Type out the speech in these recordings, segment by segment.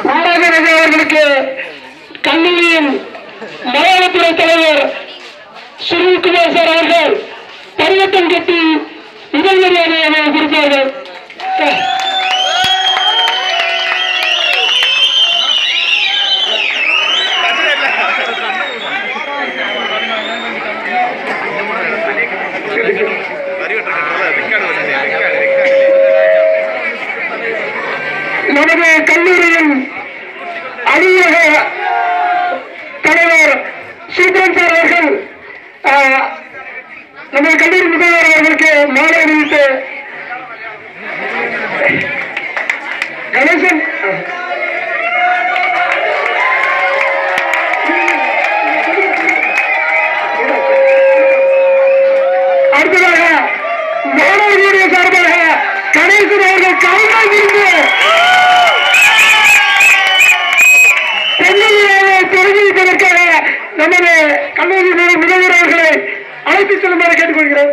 நாராயணராஜா அவர்களுக்கு கல்லூரியின் மலையாளத்துறை தலைவர் சுனில்குமார் சார் அவர்கள் நமது கல்லூரியின் அலுவலக தலைவர் சீக்கிரம் சார் அவர்கள் ஆஹ், நமது கல்லூரி முதல்வர் அவர்களுக்கு மாலை அணிவித்து கணேசன் அடுத்ததாக மாணவர்களுடைய சார்பாக கணேசன் அவர்கள் கலைஞர் இருந்து நமது கல்லூரி முதல்வர் அவர்களை அழைத்து செல்லுமாறு கேட்டுக்கொள்கிறோம்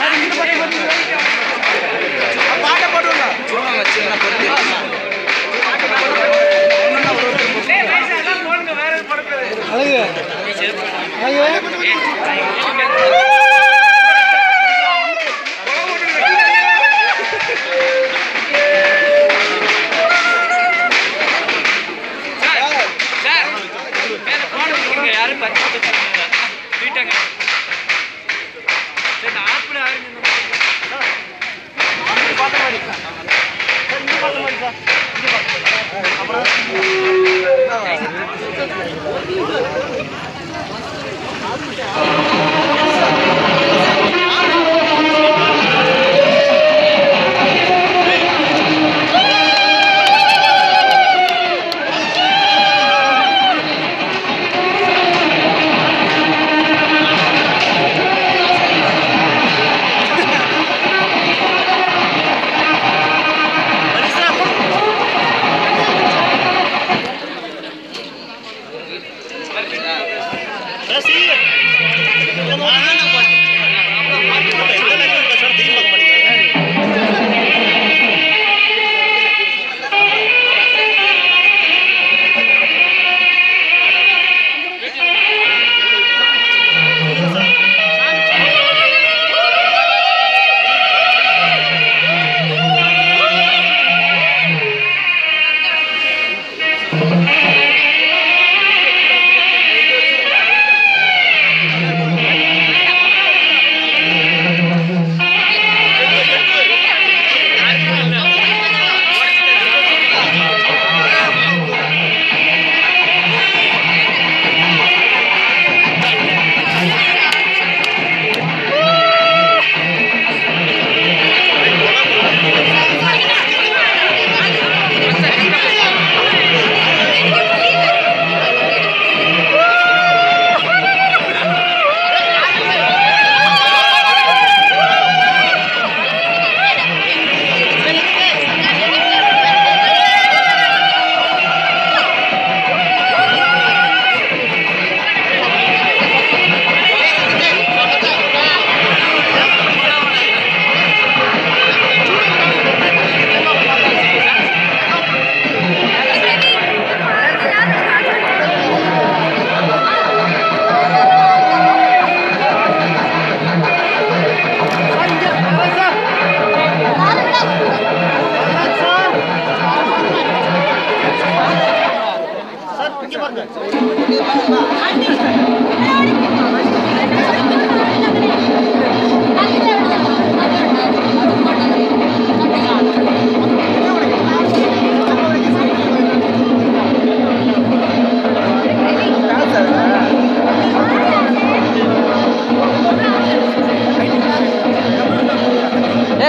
second.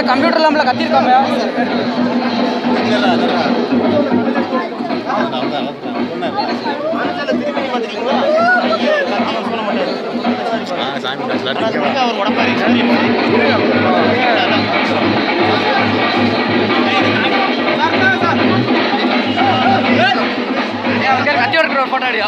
கம்ப்யூட்டர் இல்லாமல் கத்திருக்காம கத்தி எடுக்கிற ஒரு போட்டோ அடியா?